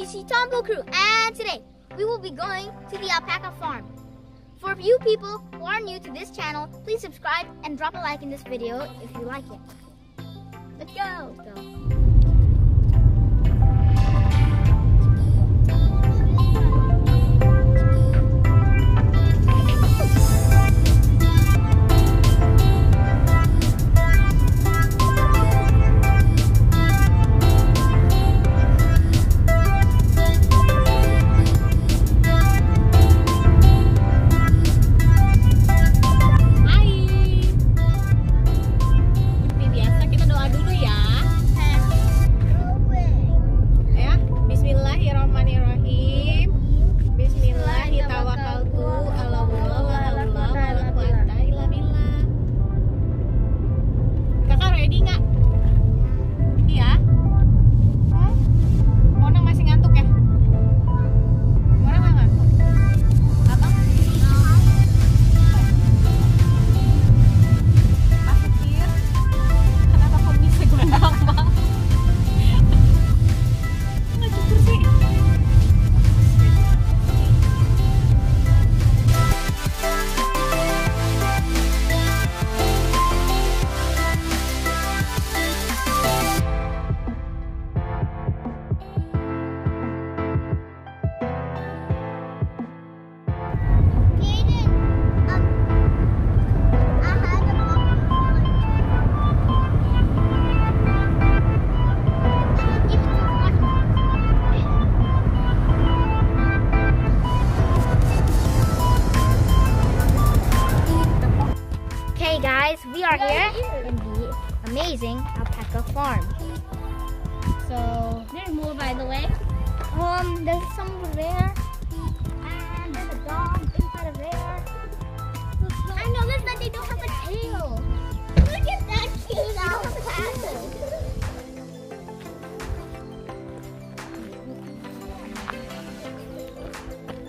TVC Tombo crew and today we will be going to the alpaca farm. For you people who are new to this channel, please subscribe and drop a like in this video if you like it. Let's go! Let's go.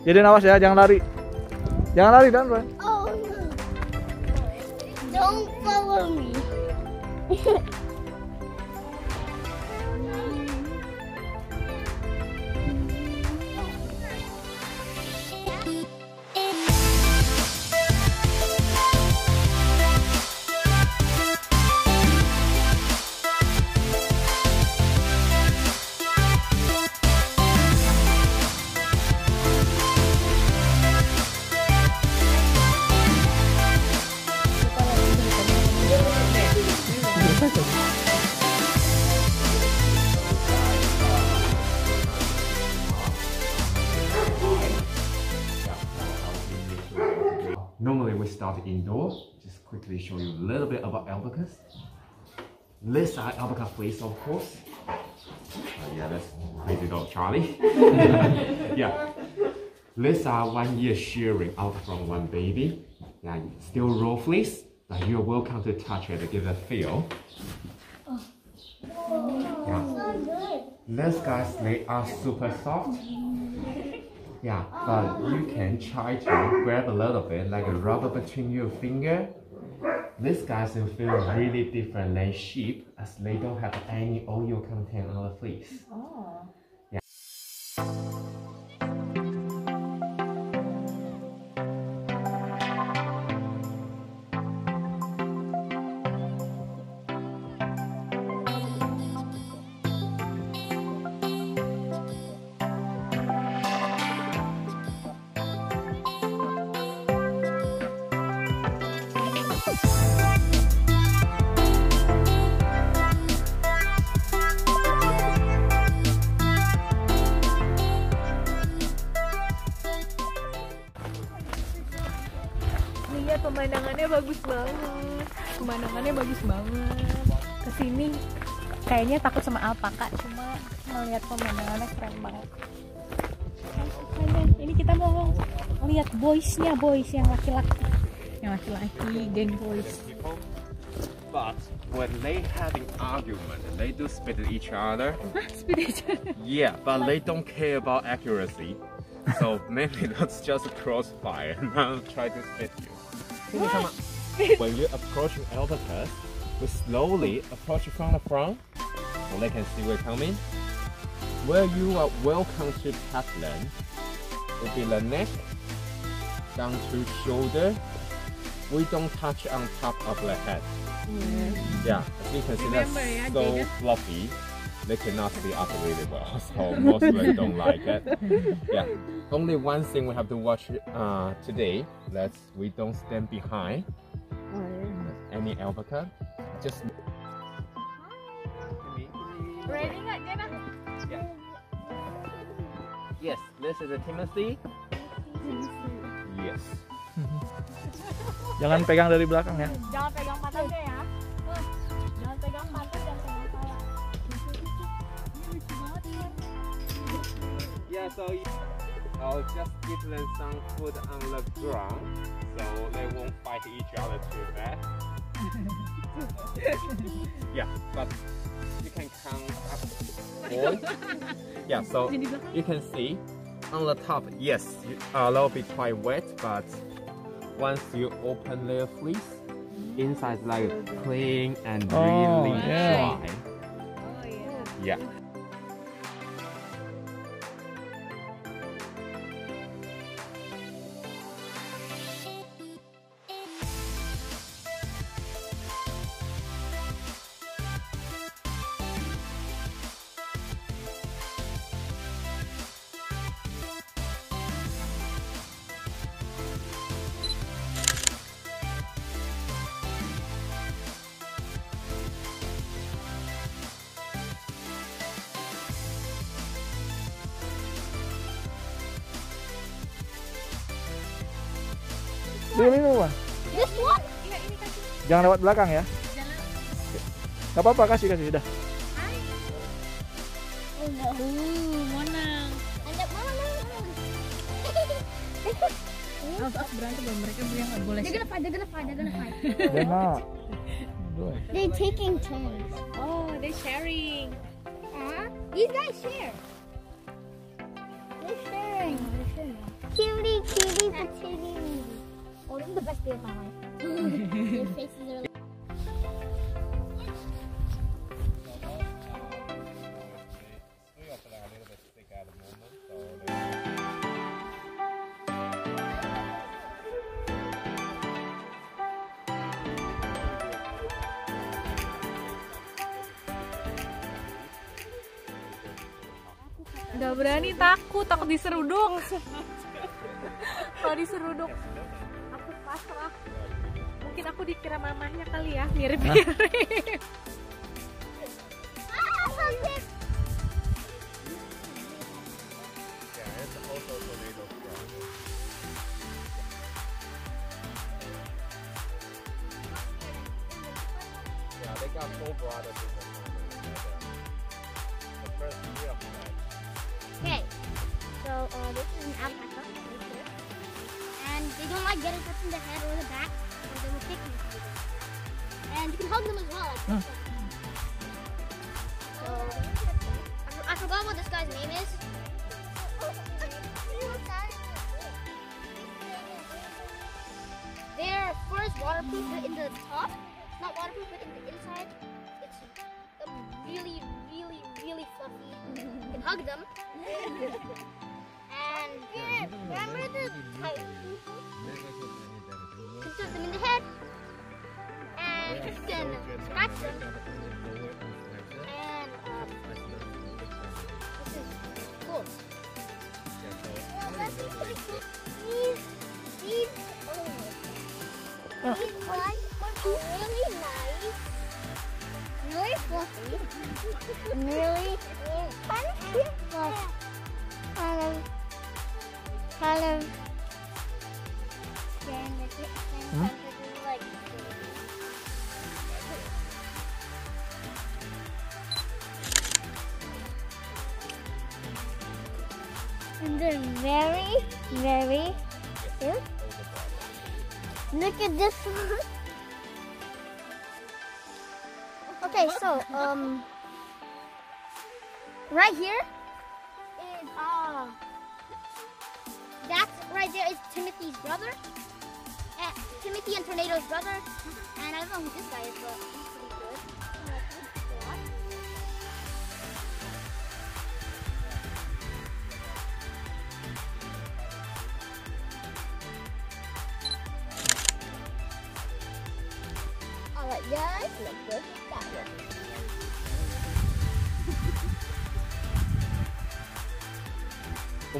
Jadi awas ya, jangan lari. Jangan lari dan Roy. Don't follow me. quickly show you a little bit about albicas. This are alpaca fleece, of course. Uh, yeah, that's crazy dog Charlie. yeah. These are one year shearing out from one baby. Yeah, still raw fleece. But you're welcome to touch it to give it a feel. Yeah. These guys, they are super soft. Yeah, but you can try to grab a little bit like a rubber between your finger. These guys will feel really different than sheep as they don't have any oil content on the fleece. Oh. Lihat pemandangannya bagus banget. Pemandangannya bagus banget. Ke sini kayaknya takut sama alpaka, cuma ngelihat pemandangannya keren banget. Ini kita mau lihat boysnya, boys yang laki-laki. Yang laki-laki, geng boys. But when they having argument, they do spit at each other. Hah, speed aja. Yeah, but they don't care about accuracy. So maybe that's just a crossfire. Now try to spit you. Ini sama. When you approach an alpaca, we slowly approach from the front, so they can see we're coming. where you are welcome to Petland will be the neck down to shoulder. We don't touch on top of the head. Mm. Yeah, as you can see, Remember, that's so Jacob? fluffy. They cannot be operated well, so most of them don't like it. Yeah, only one thing we have to watch uh, today. That's we don't stand behind any alpaca. Just Ready yes, this is a Timothy. Yes. Jangan pegang dari belakang ya. Jangan pegang pantatnya ya. Yeah, so I'll just give them some food on the ground so they won't fight each other too bad. yeah, but you can count up four. yeah, so you can see on the top, yes, you, uh, they'll be quite wet, but once you open the fleece, inside is like clean and Oh, really yeah. dry. Oh iya. Yeah. Dulu ini Wan. This one? Jangan lewat belakang ya. Gak apa-apa kasih kasih udah. Oh no. Uh, Monang. Ada mana? Harus harus berantem mereka bilang nggak boleh. They're gonna fight, they're gonna fight, they're gonna fight. Jangan. They're taking turns. Oh, they sharing. Huh? These guys share. They're sharing. Cutie, cutie, patootie. Is the best day of my life. Their faces are. Nggak berani takut, takut diseruduk. Kalau diseruduk. Mungkin aku dikira mamanya kali ya, mirip-mirip. Ah. Okay, so uh, this is an alpaca and they don't like getting touched in the head or the back, they will kick you. And you can hug them as well. Like. So I, forgot what this guy's name is. Their fur is waterproof but in the top. Not waterproof, but in the inside, it's really, really, really fluffy. You can hug them. and remember the type And um, this is cool. These, are really nice. Really fluffy. really and they're very, very cute. Look at this one. Okay, so um, right here is uh, that's right there is Timothy's brother, uh, Timothy and Tornado's brother, and I don't know who this guy is, but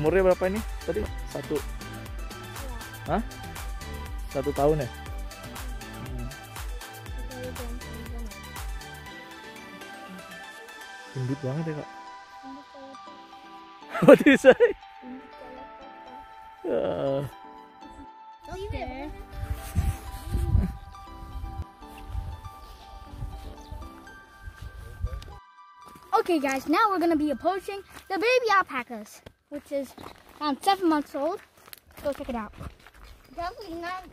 Umurnya berapa ini? Tadi satu. Hah? Satu tahun ya? Hmm. Gendut banget ya kak. What do you say? Ah. Okay. Okay, guys, now we're gonna be approaching the baby alpacas, which is around seven months old. Go check it out. Definitely not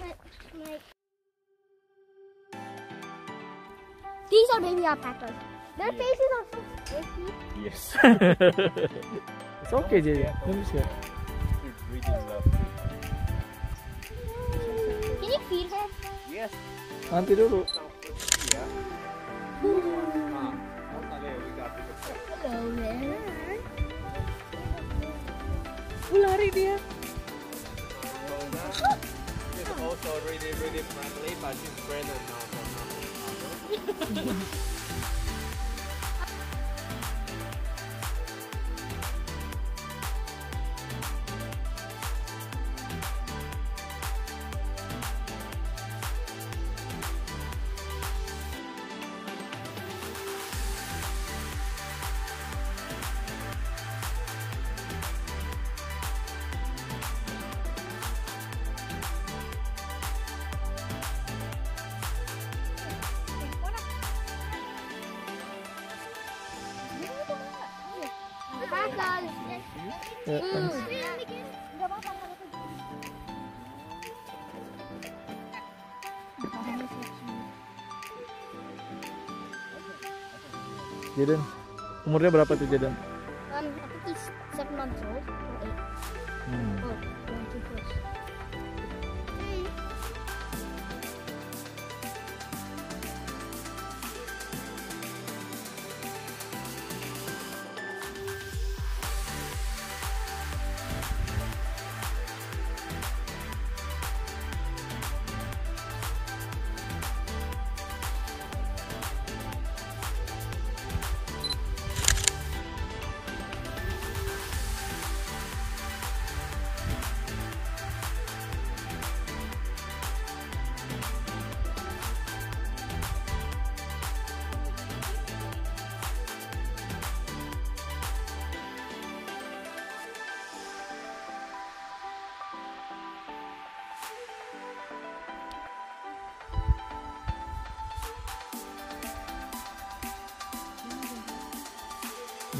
like, like. These are baby alpacas. Their faces are so squishy. Yes. It's okay, Jadi. Let me see. It's. Can you feed her? Yes. Nanti dulu. Yeah. Okay, we got it. Hello there. Uh, lari dia. She's also really, really friendly, but she's pregnant now for Jaden. Umurnya berapa tuh Jaden? Um, I think he's seven months old. Or eight. Hmm. Oh,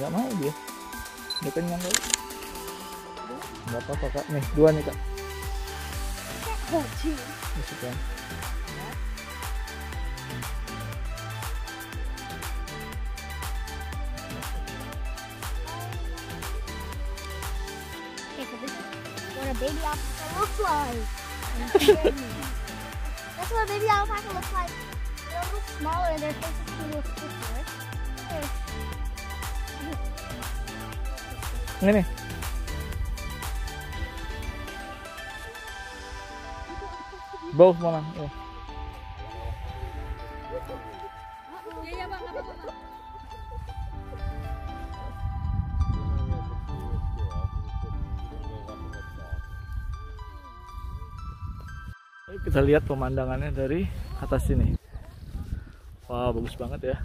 Nggak mau dia. Dia kenyang kali. Nggak apa-apa kak. Nih dua nih kak. This is what a baby alpaca looks like. That's what a baby alpaca looks like. They're a little smaller and their faces a little stiffer. Ini. Both mana? Ya. Kita lihat pemandangannya dari atas sini. Wah, bagus banget ya.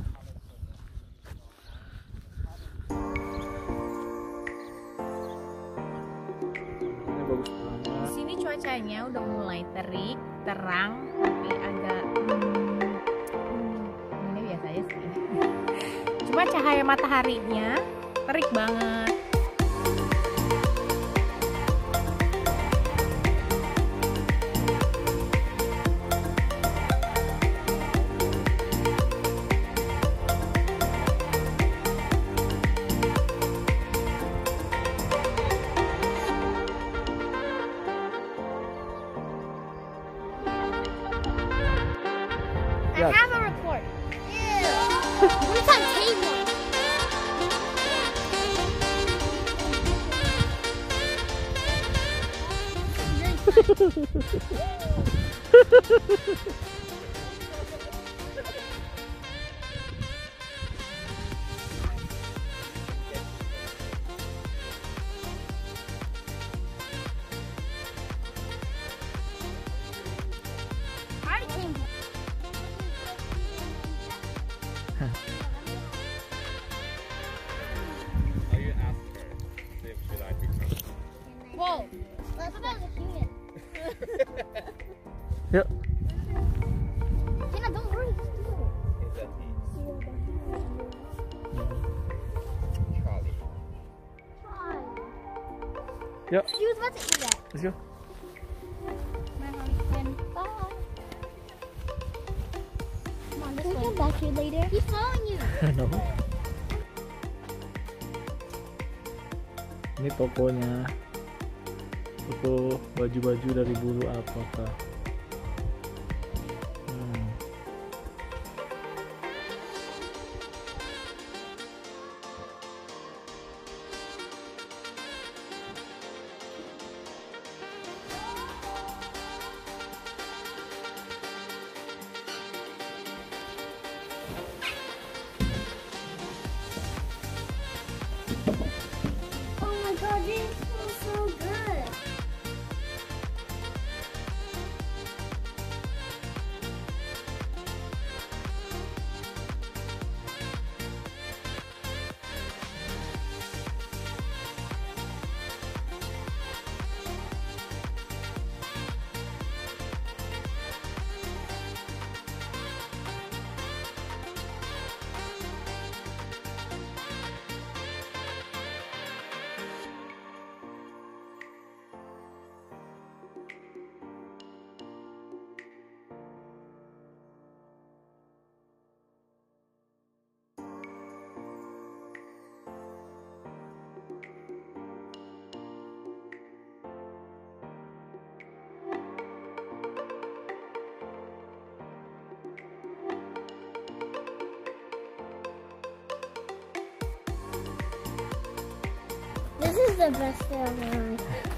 Terang, tapi agak hmm, hmm, ini biasa aja sih. Cuma cahaya mataharinya terik banget. フフフフ Yuk, about to eat that. let's go. My husband. Bye. Come on, this way. come back here later? He's following you. no. Ini tokonya. Toko baju-baju dari bulu apakah? This is the best day of my life.